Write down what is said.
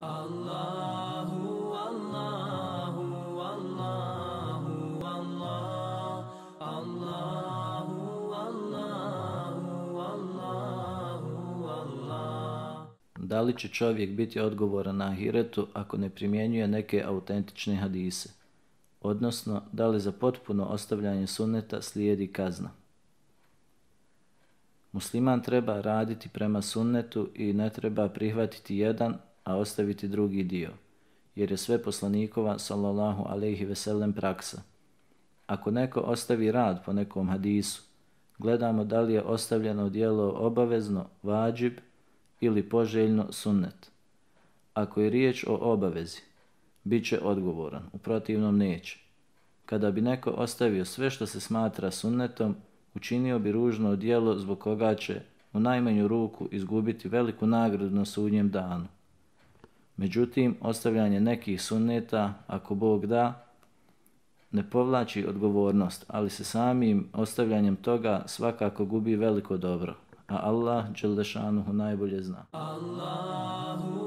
Allahu, Allahu, Allahu, Allah, Allahu, Allahu, Allahu, Allah. Da li će čovjek biti odgovoran na ahiretu ako ne primjenjuje neke autentične hadise? Odnosno, da li za potpuno ostavljanje sunneta slijedi kazna? Musliman treba raditi prema sunnetu i ne treba prihvatiti jedan, a ostaviti drugi dio, jer je sve poslanikova, sallallahu alaihi veselem, praksa. Ako neko ostavi rad po nekom hadisu, gledamo da li je ostavljeno dijelo obavezno, vađib ili poželjno sunnet. Ako je riječ o obavezi, bit će odgovoran, u protivnom neće. Kada bi neko ostavio sve što se smatra sunnetom, učinio bi ružno dijelo zbog koga će u najmanju ruku izgubiti veliku nagradu na sudnjem danu. Međutim, ostavljanje nekih sunneta, ako Bog da, ne povlači odgovornost, ali se samim ostavljanjem toga svakako gubi veliko dobro. A Allah, Đelešanuhu, najbolje zna. Allahu